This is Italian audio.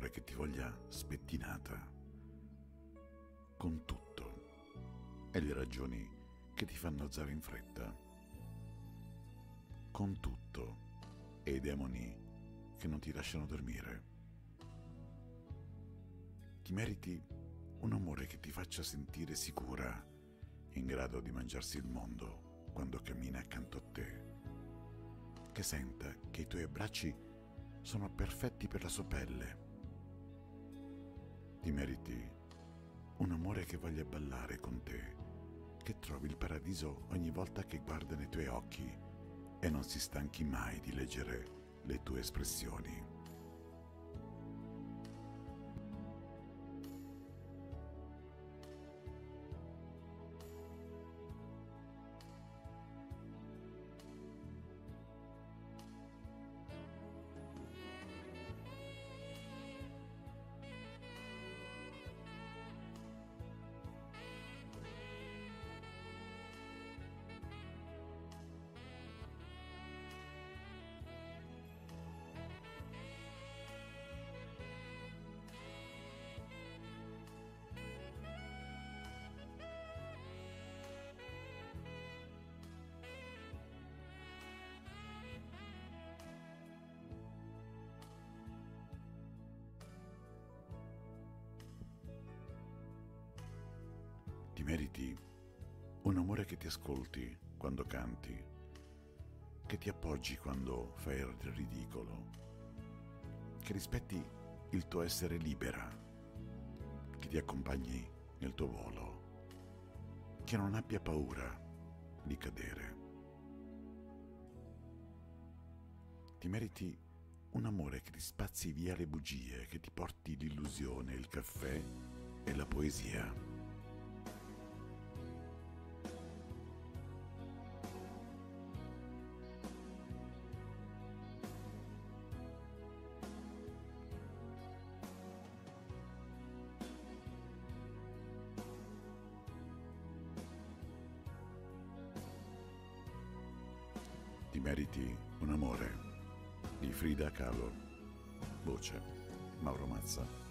amore che ti voglia spettinata, con tutto. E le ragioni che ti fanno alzare in fretta, con tutto e i demoni che non ti lasciano dormire. Ti meriti un amore che ti faccia sentire sicura, in grado di mangiarsi il mondo quando cammina accanto a te, che senta che i tuoi abbracci sono perfetti per la sua pelle. Ti meriti un amore che voglia ballare con te, che trovi il paradiso ogni volta che guarda nei tuoi occhi e non si stanchi mai di leggere le tue espressioni. Meriti un amore che ti ascolti quando canti, che ti appoggi quando fai il ridicolo, che rispetti il tuo essere libera, che ti accompagni nel tuo volo, che non abbia paura di cadere. Ti meriti un amore che ti spazi via le bugie, che ti porti l'illusione, il caffè e la poesia. Ti meriti un amore di Frida Kahlo. Voce Mauro Mazza.